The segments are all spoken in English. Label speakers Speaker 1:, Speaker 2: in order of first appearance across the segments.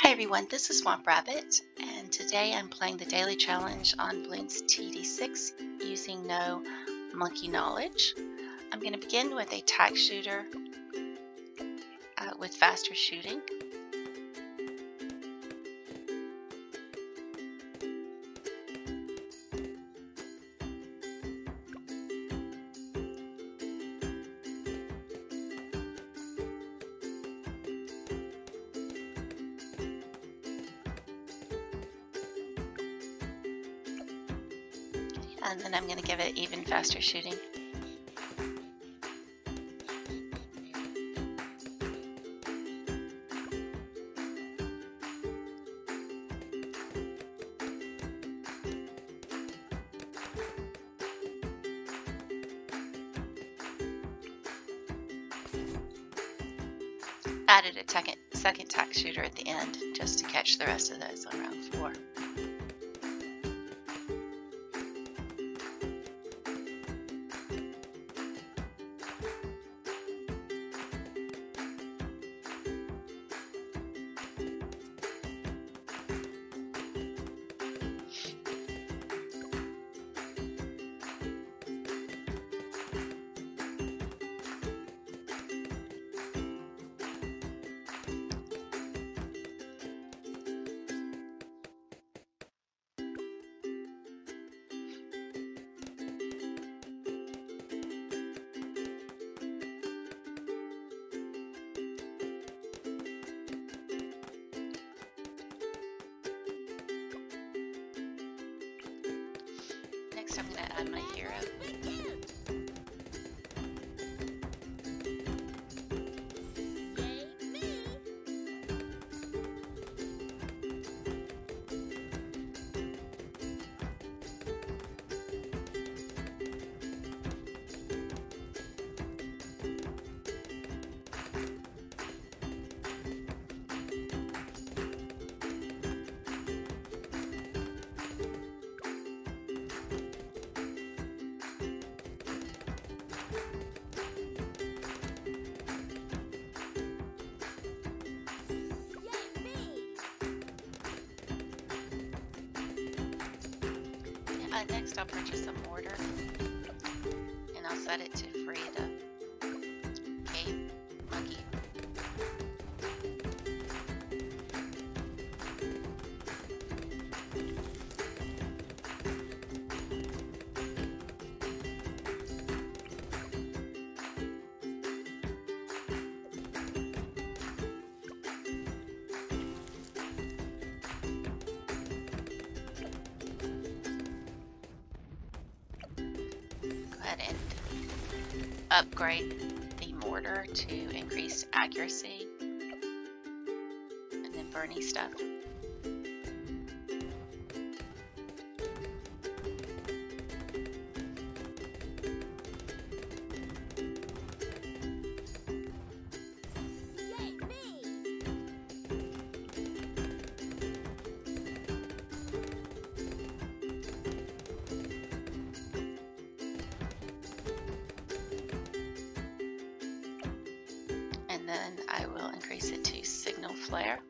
Speaker 1: Hi everyone, this is Swamp Rabbit, and today I'm playing the daily challenge on Bloons TD6 using no monkey knowledge. I'm going to begin with a tack shooter uh, with faster shooting. Give it even faster shooting. Added a second, second tack shooter at the end just to catch the rest of those on round four. I'm to add my hero. Uh, next upgrade the mortar to increase accuracy and then Burny Stuff. Then I will increase it to signal flare.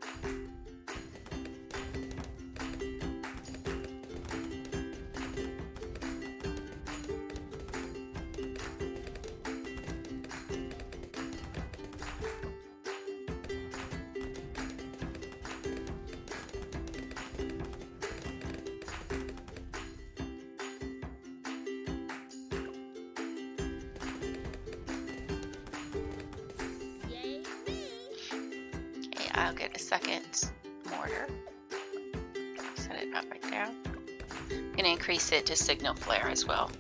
Speaker 1: Increase it to signal flare as well.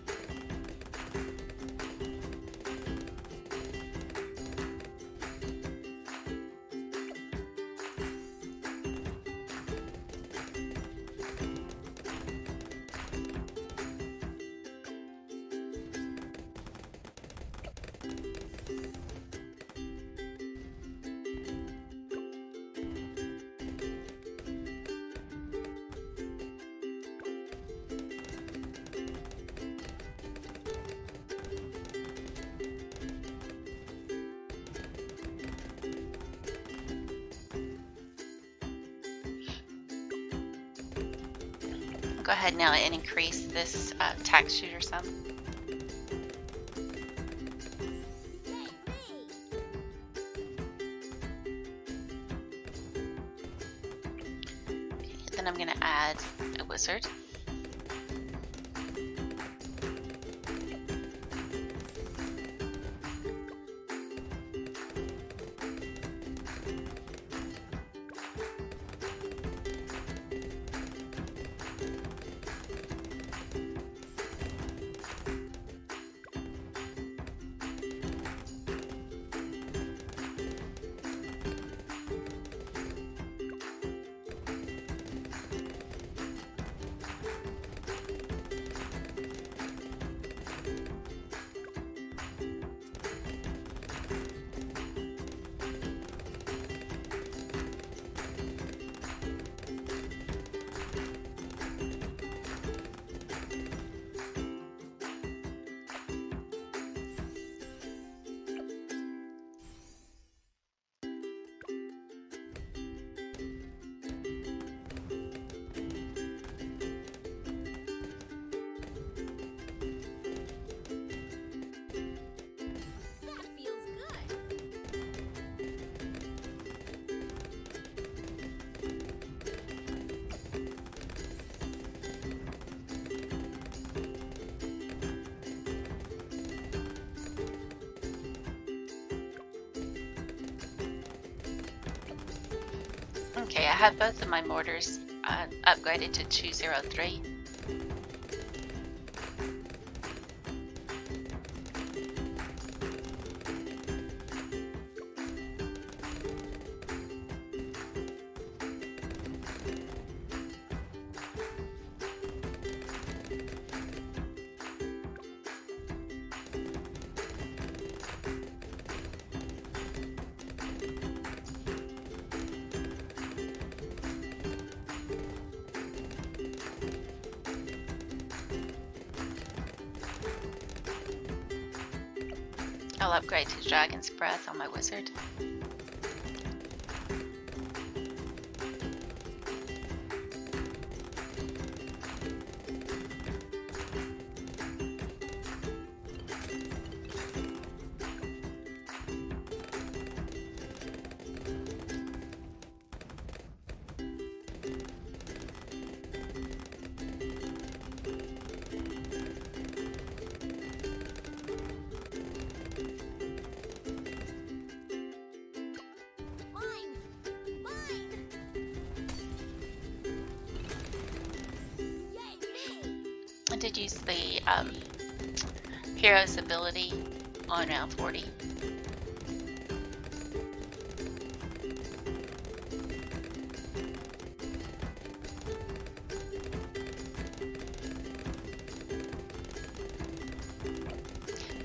Speaker 1: Go ahead now and increase this uh, tack shooter some. Okay, then I'm going to add a wizard. I have both of my mortars uh, upgraded to 203. I'll upgrade to Dragon's Breath on my wizard. On round 40.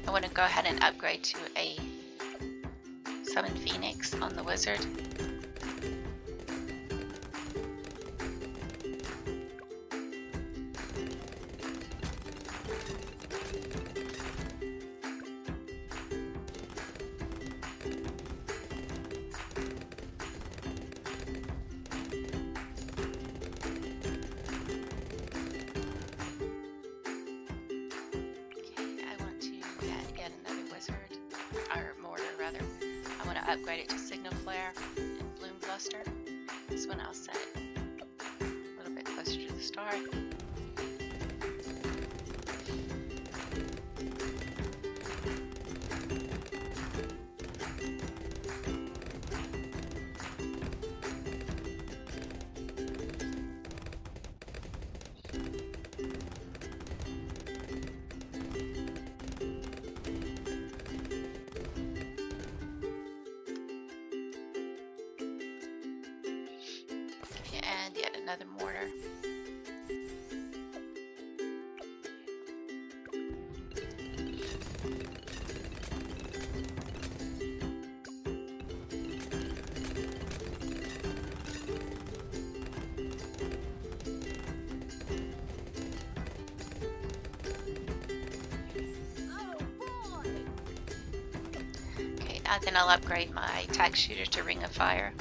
Speaker 1: I want to go ahead and upgrade to a Summon Phoenix on the wizard. Then I'll upgrade my tack shooter to Ring of Fire.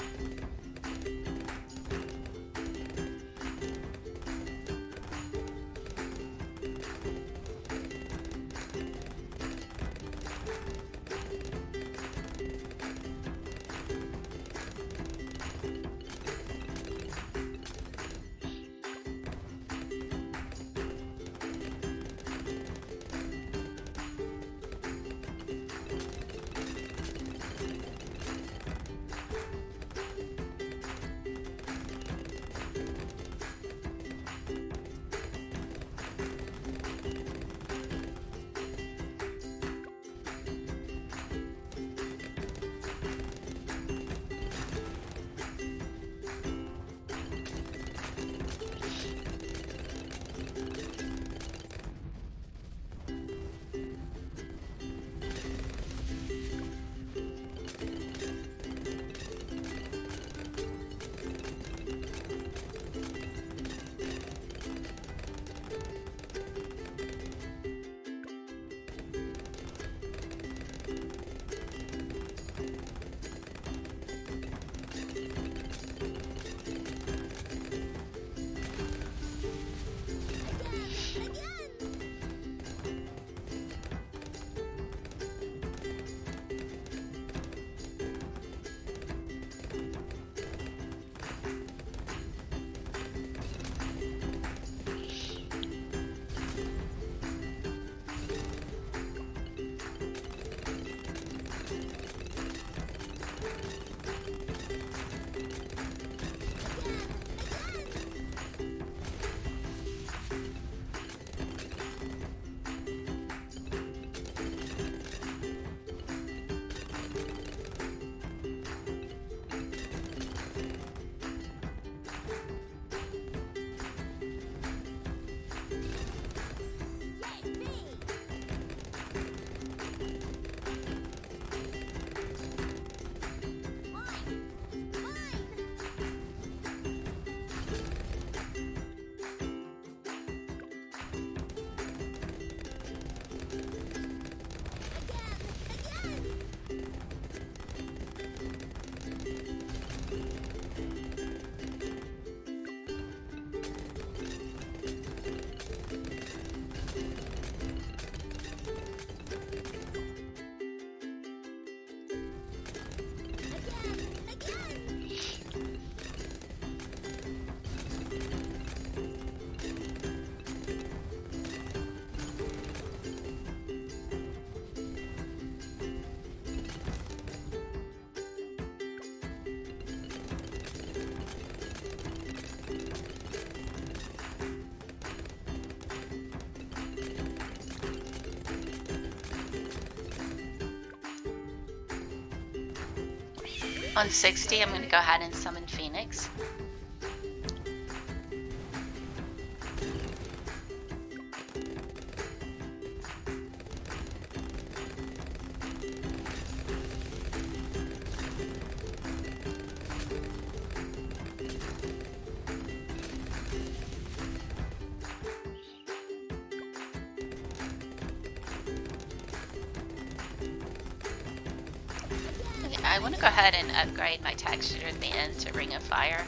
Speaker 1: On 60, I'm going to go ahead and summon Phoenix. Upgrade my tack shooter at the end to Ring of Fire.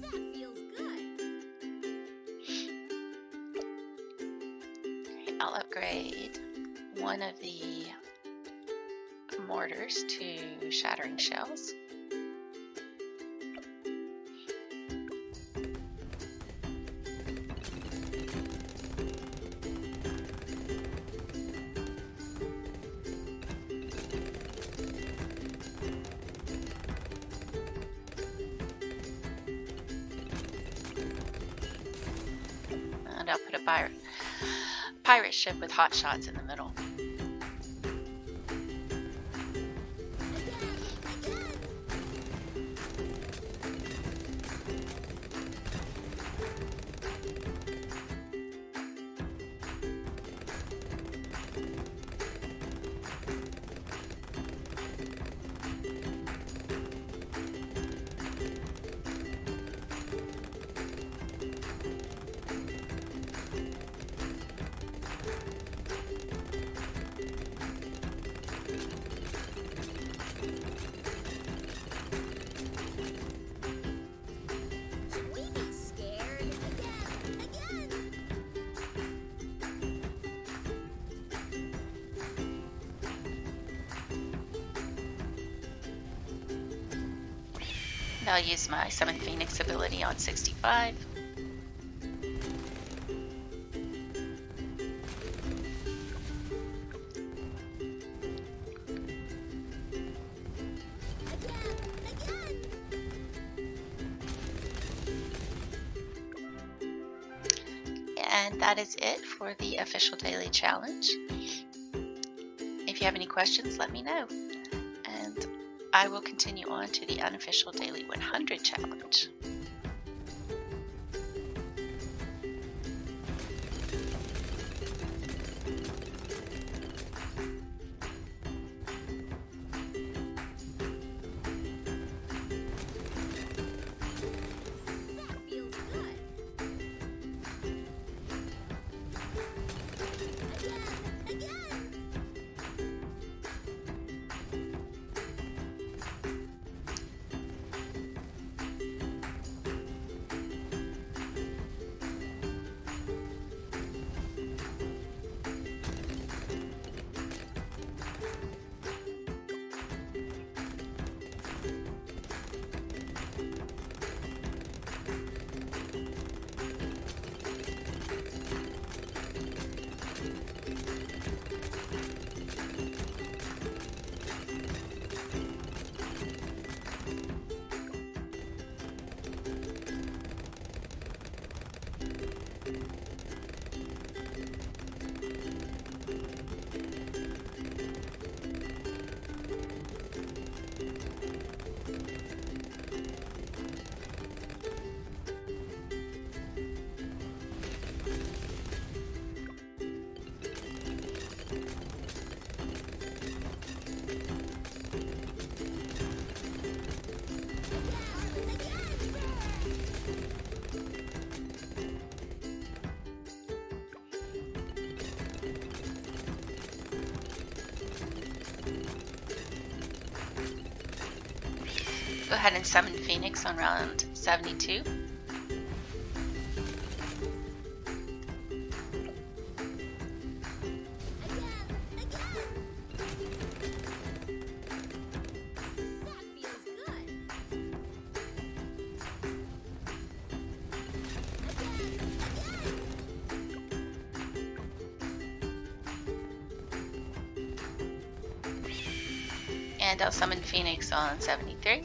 Speaker 2: That feels good.
Speaker 1: I'll upgrade one of the to Shattering Shells. And I'll put a pirate, pirate ship with hot shots in the I'll use my Summon Phoenix ability on 65.
Speaker 2: Again, again.
Speaker 1: And that is it for the official daily challenge. If you have any questions, let me know. I will continue on to the unofficial daily 100 challenge. Go ahead and summon Phoenix on round 72.
Speaker 2: Again, again. That feels good. Again, again. And I'll summon Phoenix on 73.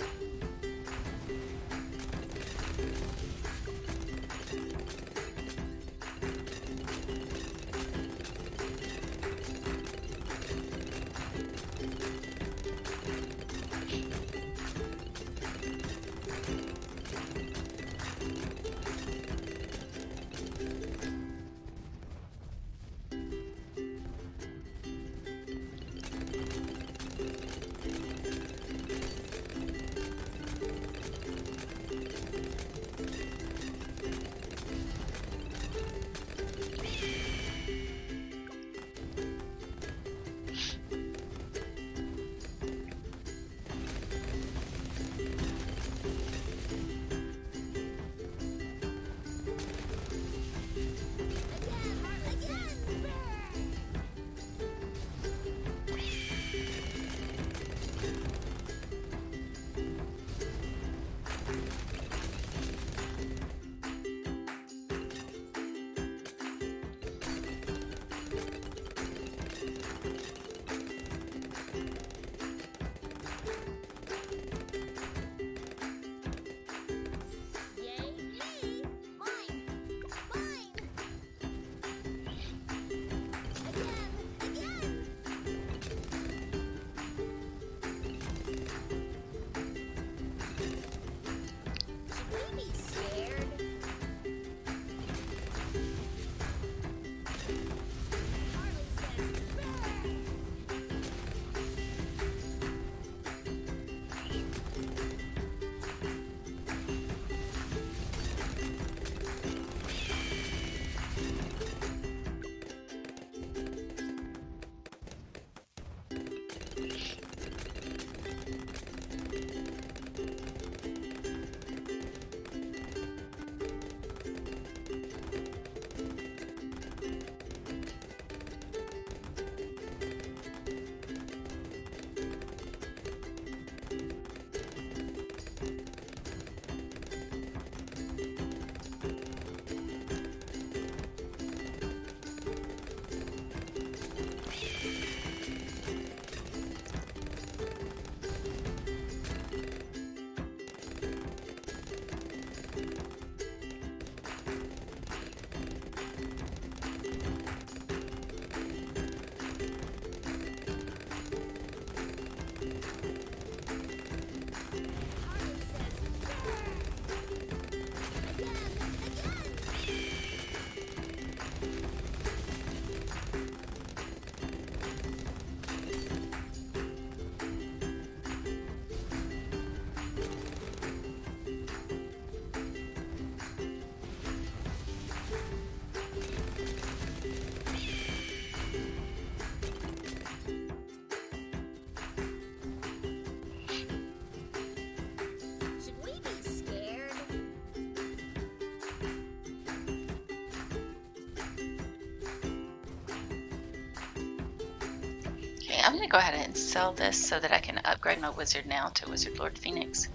Speaker 2: Going to go ahead and sell this so that I can upgrade my wizard now to Wizard Lord Phoenix.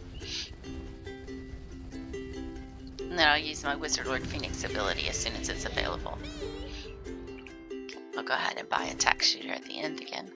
Speaker 2: And then I'll use my Wizard Lord Phoenix ability as soon as it's available. I'll go ahead and buy a tack shooter at the end again.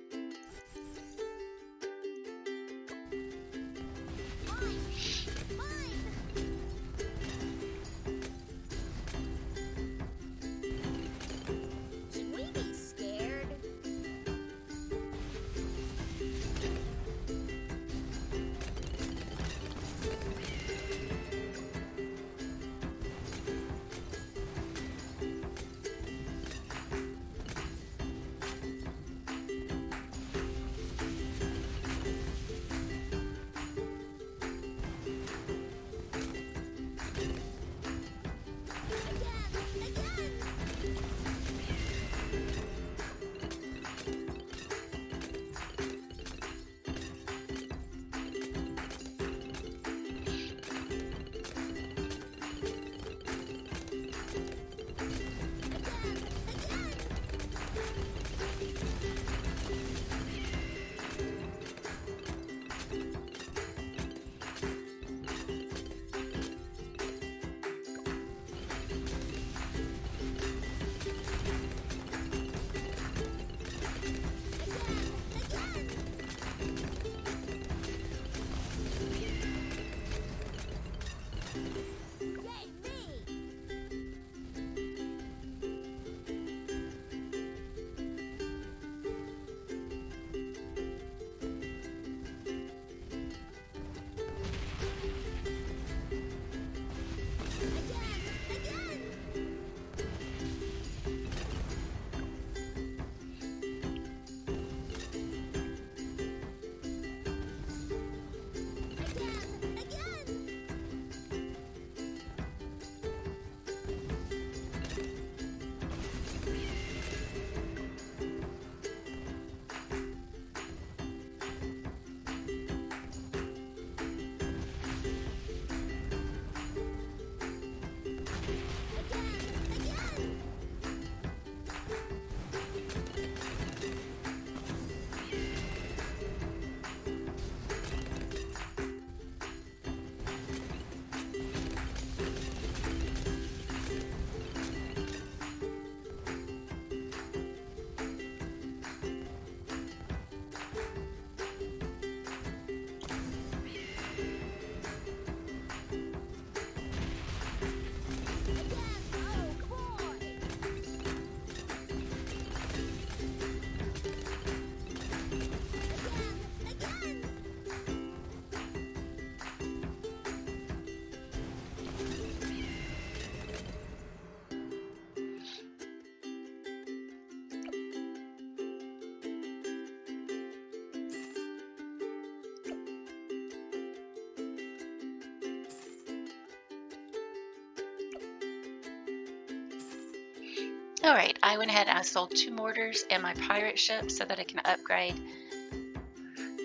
Speaker 1: All right, I went ahead and I sold two mortars and my pirate ship so that I can upgrade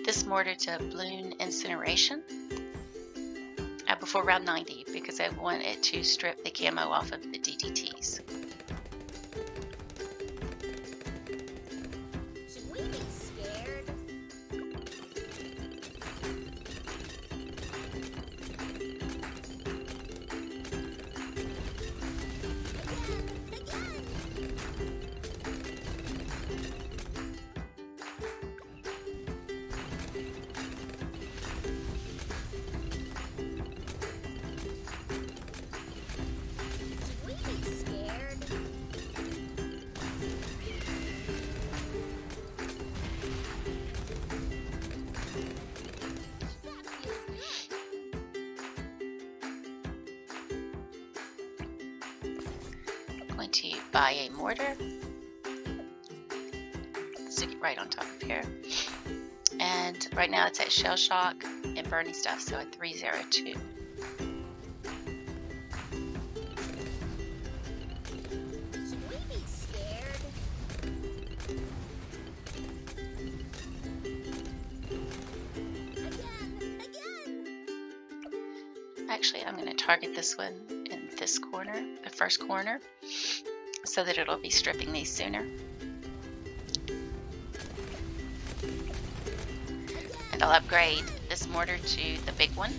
Speaker 1: this mortar to Blooncineration uh, before round 90 because I want it to strip the camo off of the DDTs. Buy a mortar. Stick it right on top of here. And right now it's at shell shock and burning stuff, so at 302.
Speaker 2: Should we be scared? Again! Again!
Speaker 1: Actually, I'm going to target this one in this corner, the first corner, so that it'll be stripping these sooner. And I'll upgrade this mortar to the big one.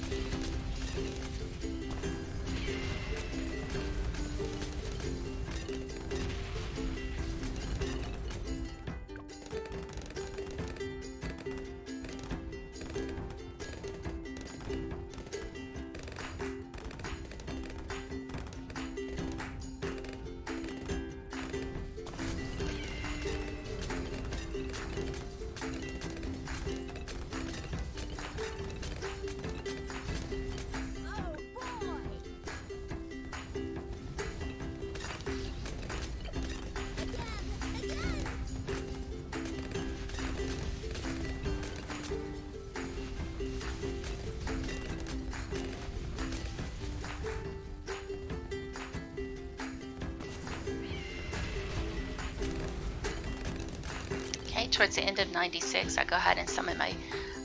Speaker 1: Towards the end of 96, I go ahead and summon my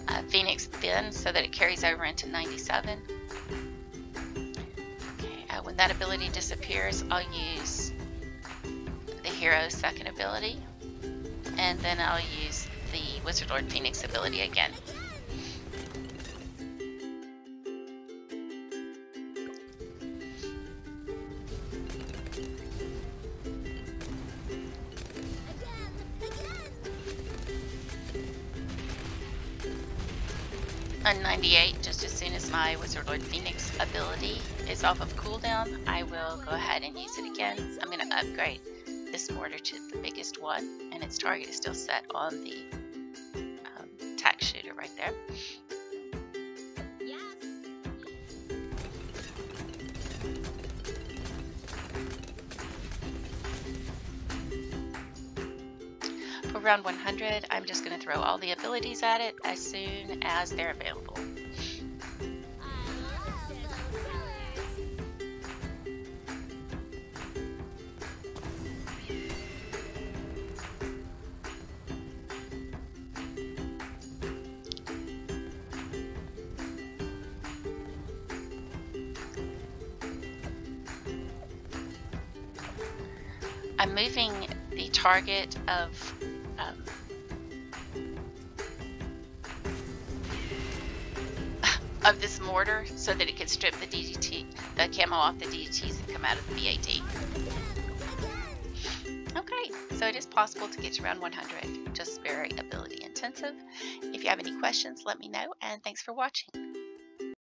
Speaker 1: uh, Phoenix then so that it carries over into 97. Okay, uh, when that ability disappears, I'll use the hero's second ability, and then I'll use the Wizard Lord Phoenix ability again.
Speaker 2: Again!
Speaker 1: 98, just as soon as my Wizard Lord Phoenix ability is off of cooldown, I will go ahead and use it again. I'm going to upgrade this mortar to the biggest one, and its target is still set on the um, tack shooter right there. For round 100, I'm just going to throw all the abilities at it as soon as they're available. I'm moving the target of so that it can strip the DDT, the camo off the DDTs and come out of the BAD. Okay, so it is possible to get to round 100, just very ability intensive. If you have any questions, let me know, and thanks for watching.